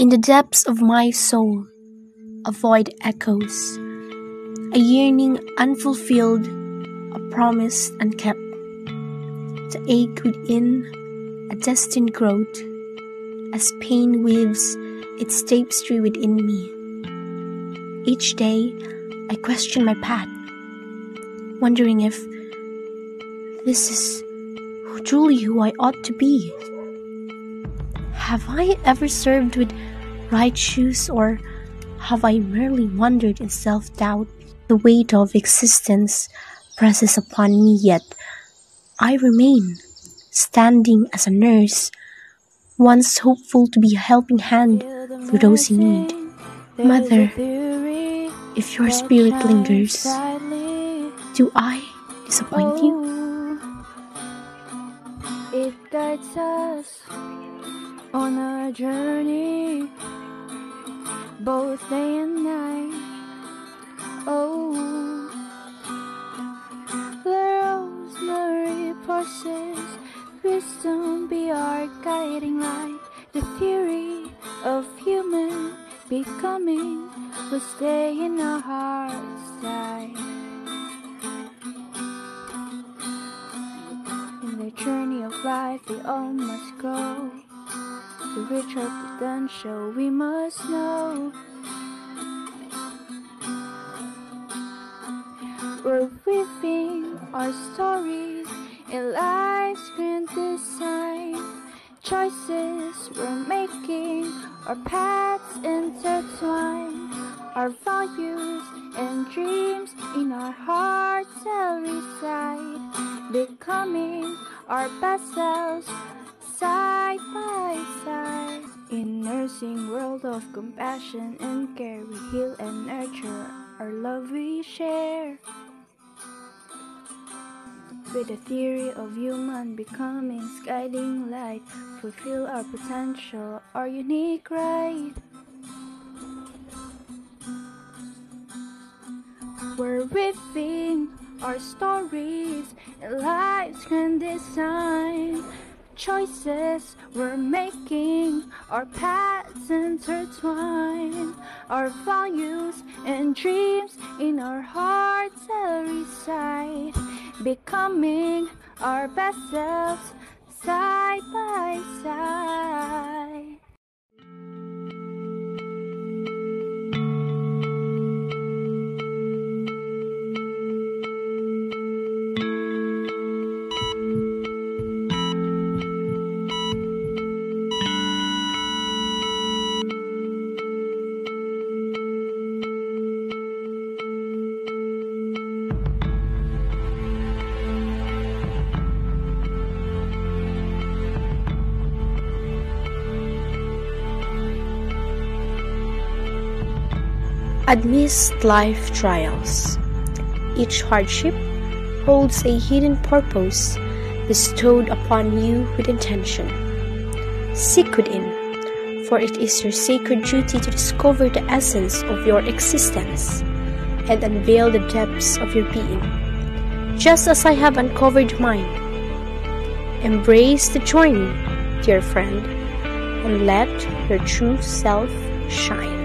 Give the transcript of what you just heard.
In the depths of my soul, a void echoes, a yearning unfulfilled, a promise unkept, the ache within, a destined growth, as pain weaves its tapestry within me. Each day, I question my path, wondering if this is truly who I ought to be. Have I ever served with right shoes, or have I merely wandered in self doubt? The weight of existence presses upon me, yet I remain, standing as a nurse, once hopeful to be a helping hand for those in need. Mother, if your spirit lingers, do I disappoint you? It guides us on a journey, both day and night. Oh, the Rosemarie Parse's, wisdom be our guiding light. The theory of human becoming will stay in our hearts tight. In the journey of life, we all must grow. To reach our potential, we must know. We're weaving our stories in life's grand design. Choices we're making, our paths intertwine. Our values and dreams in our hearts shall reside. Becoming our best selves side by side. In nursing world of compassion and care, we heal and nurture our love we share. With the theory of human becoming's guiding light, fulfill our potential, our unique right. We're weaving our stories in life's grand design. Choices we're making, our paths intertwine. Our values and dreams in our hearts reside. Becoming our best selves side by side. Amidst life trials, each hardship holds a hidden purpose bestowed upon you with intention. Seek within, for it is your sacred duty to discover the essence of your existence and unveil the depths of your being, just as I have uncovered mine. Embrace the journey, dear friend, and let your true self shine.